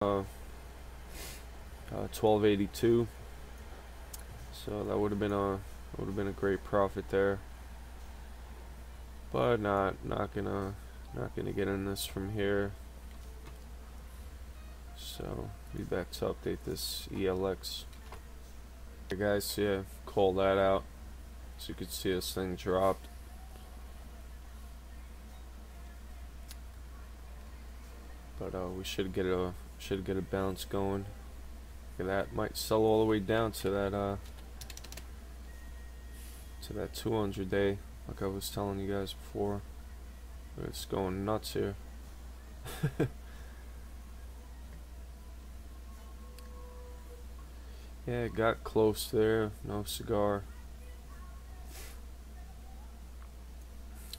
uh, uh, 1282 so that would have been a would have been a great profit there. But not not gonna not gonna get in this from here. So be back to update this ELX hey guys yeah call that out so you can see this thing dropped but uh, we should get a should get a bounce going. That might sell all the way down to that uh to that 200 day like I was telling you guys before. It's going nuts here. Yeah it got close there. No cigar.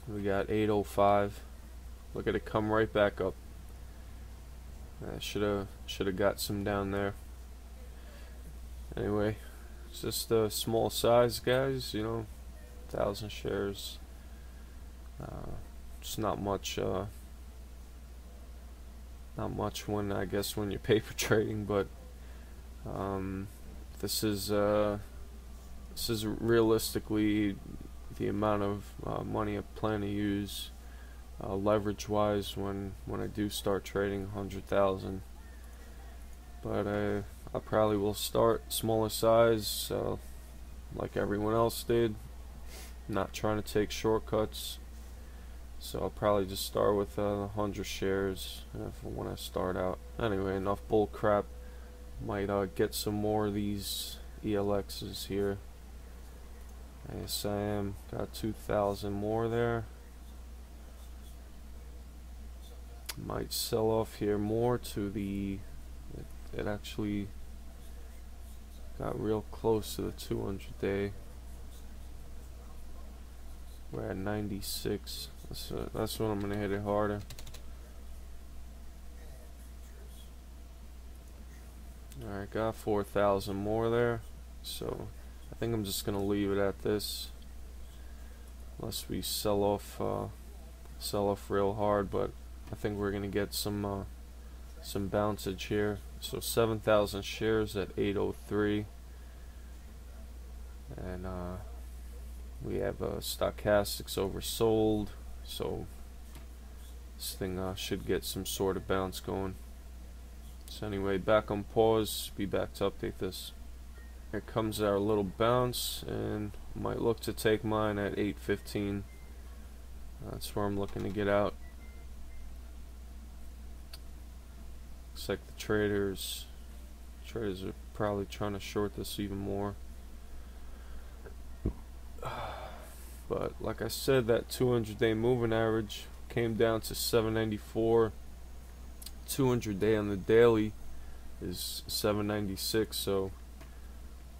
We got 805 look at it come right back up should have should have got some down there. Anyway it's just a small size guys you know thousand shares. Uh, it's not much uh, not much when I guess when you're paper trading but um, this is uh, this is realistically the amount of uh, money I plan to use uh, leverage wise when when I do start trading 100,000 but I, I probably will start smaller size uh, like everyone else did not trying to take shortcuts. So I'll probably just start with uh, 100 shares when I start out. Anyway enough bull crap. Might uh, get some more of these ELXs here. ASIM got 2,000 more there might sell off here more to the it, it actually got real close to the 200 day. We're at 96 that's, uh, that's when I'm gonna hit it harder. Alright got 4,000 more there. So I think I'm just gonna leave it at this. Unless we sell off uh, sell off real hard but I think we're gonna get some uh, some bouncage here. So 7,000 shares at 803, and uh, we have uh, stochastics oversold. So this thing uh, should get some sort of bounce going. So anyway, back on pause. Be back to update this. Here comes our little bounce, and might look to take mine at 815. That's where I'm looking to get out. Looks like the traders traders are probably trying to short this even more. But like I said, that 200 day moving average came down to 794. 200 day on the daily is 796, so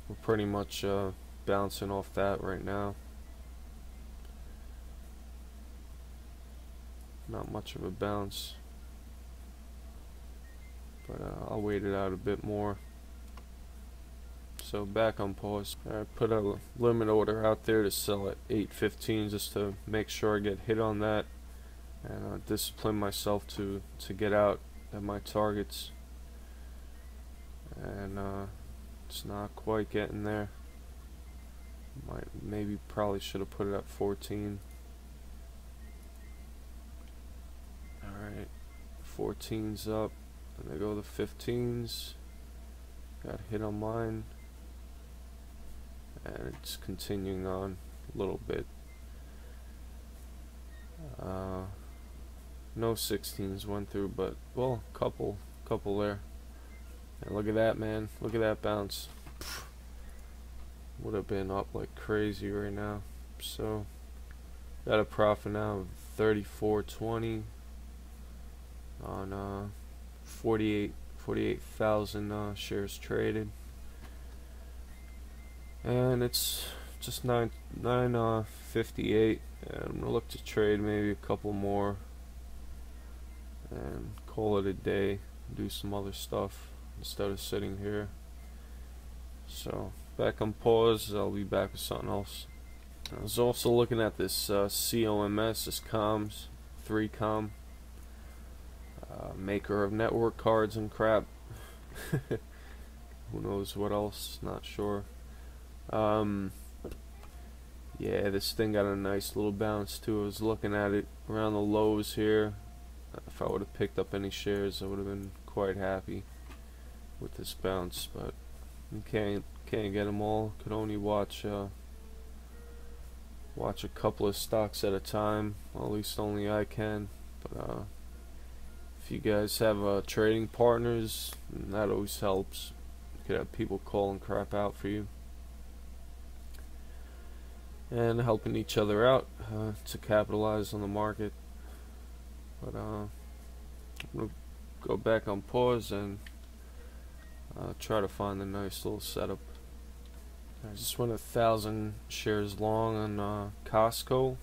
we're pretty much uh, bouncing off that right now. Not much of a bounce but uh, I'll wait it out a bit more. So back on pause I put a limit order out there to sell at 815 just to make sure I get hit on that and uh, discipline myself to to get out at my targets. And uh, it's not quite getting there. Might maybe probably should have put it at 14 alright 14's up and they go the 15s. Got hit on mine. And it's continuing on a little bit. Uh, no 16s went through, but well, couple, couple there. And look at that, man. Look at that bounce. Would have been up like crazy right now. So, got a profit now of 34.20 on uh 48 48,000 uh, shares traded. And it's just 9 9 uh, 58 and I'm gonna look to trade maybe a couple more and call it a day do some other stuff instead of sitting here. So back on pause I'll be back with something else. I was also looking at this uh, COMS this comms 3com uh, maker of network cards and crap. Who knows what else? Not sure. Um, yeah, this thing got a nice little bounce too. I was looking at it around the lows here. If I would have picked up any shares, I would have been quite happy with this bounce. But can't can't get them all. Could only watch uh, watch a couple of stocks at a time. Well, at least only I can. But uh, if you guys have uh, trading partners, that always helps. You could have people calling crap out for you. And helping each other out uh, to capitalize on the market. But uh, I'm going to go back on pause and uh, try to find a nice little setup. I just went a thousand shares long on uh, Costco.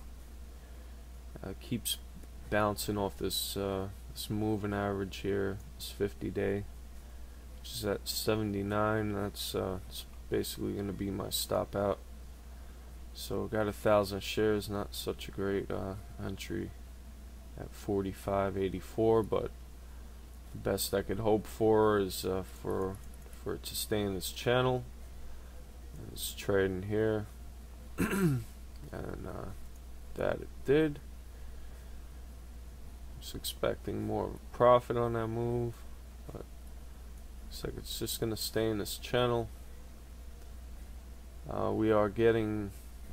Uh, keeps bouncing off this this moving average here. This 50 day, which is at 79. That's uh, basically going to be my stop out. So got a thousand shares. Not such a great uh, entry at 45.84, but the best I could hope for is uh, for for it to stay in this channel it's trading here and uh, that it did was expecting more of a profit on that move but looks like it's just gonna stay in this channel. Uh, we are getting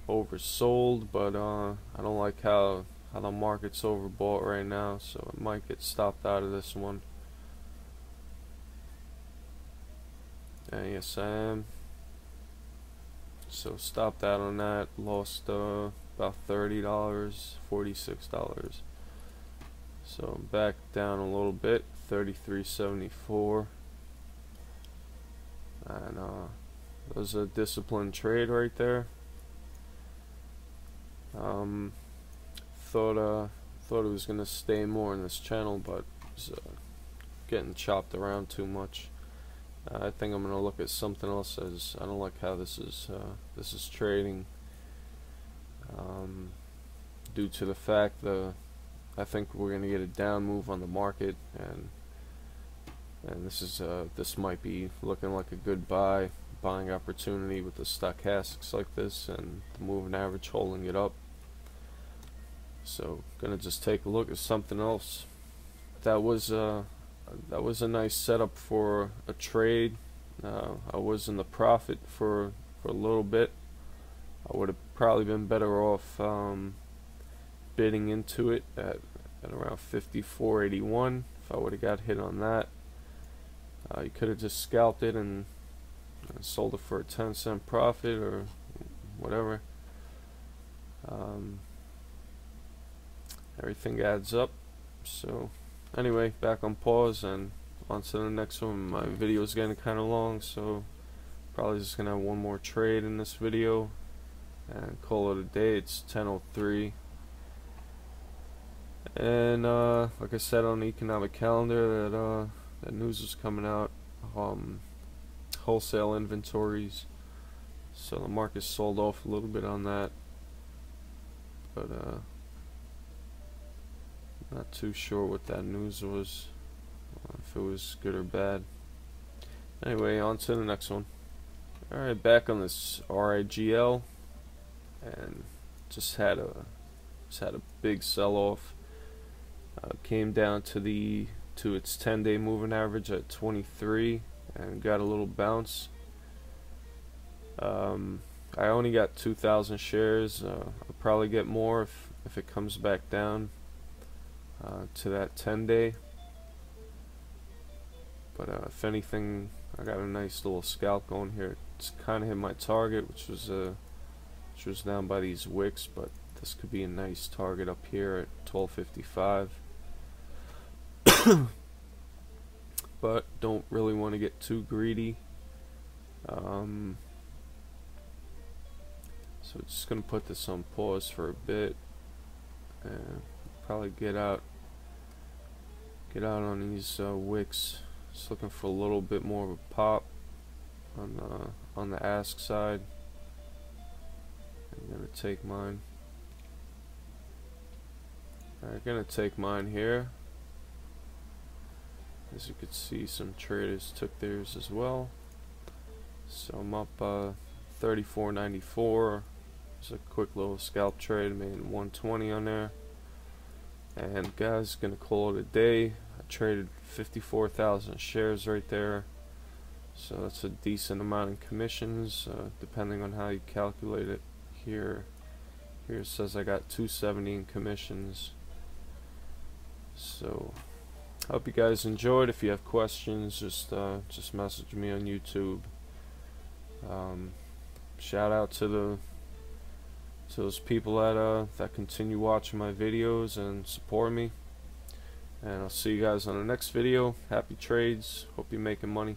oversold but uh, I don't like how how the market's overbought right now so it might get stopped out of this one. And yes I am so stopped out on that lost uh, about $30 $46 so back down a little bit 33.74 and uh, that was a disciplined trade right there. Um, thought uh, thought it was gonna stay more in this channel but was uh, getting chopped around too much. Uh, I think I'm gonna look at something else as I don't like how this is uh, this is trading. Um, due to the fact that I think we're gonna get a down move on the market and and this is uh, this might be looking like a good buy buying opportunity with the stochastics like this and the moving average holding it up so gonna just take a look at something else that was uh, that was a nice setup for a trade. Uh, I was in the profit for for a little bit. I would have probably been better off um, bidding into it at, at around 54.81 if I would have got hit on that. Uh, you could have just scalped it and uh, sold it for a 10 cent profit or whatever. Um, everything adds up, so anyway, back on pause and on to the next one. My video is getting kind of long, so probably just gonna have one more trade in this video and call it a day. It's 10:03, and uh, like I said on the economic calendar, that uh, that news is coming out. Um, wholesale inventories, so the market sold off a little bit on that, but uh. Not too sure what that news was, if it was good or bad. Anyway, on to the next one. Alright, back on this RIGL, and just had a just had a big sell-off. Uh, came down to the to its 10-day moving average at 23, and got a little bounce. Um, I only got 2,000 shares. Uh, I'll probably get more if if it comes back down uh, to that 10 day. But uh, if anything, I got a nice little scalp going here. It's kind of hit my target, which was uh, which was down by these wicks, but this could be a nice target up here at 1255. but don't really want to get too greedy. Um, so just gonna put this on pause for a bit and probably get out get out on these uh, wicks. Just looking for a little bit more of a pop on the on the ask side. I'm gonna take mine. I'm gonna take mine here as you could see some traders took theirs as well. So I'm up uh, 34.94 It's a quick little scalp trade made 120 on there. And guys gonna call it a day. I traded 54,000 shares right there. So that's a decent amount in commissions uh, depending on how you calculate it here. Here it says I got 270 in commissions. So hope you guys enjoyed. If you have questions just uh, just message me on YouTube. Um, shout out to the to those people that uh, that continue watching my videos and support me. And I'll see you guys on the next video. Happy trades. Hope you're making money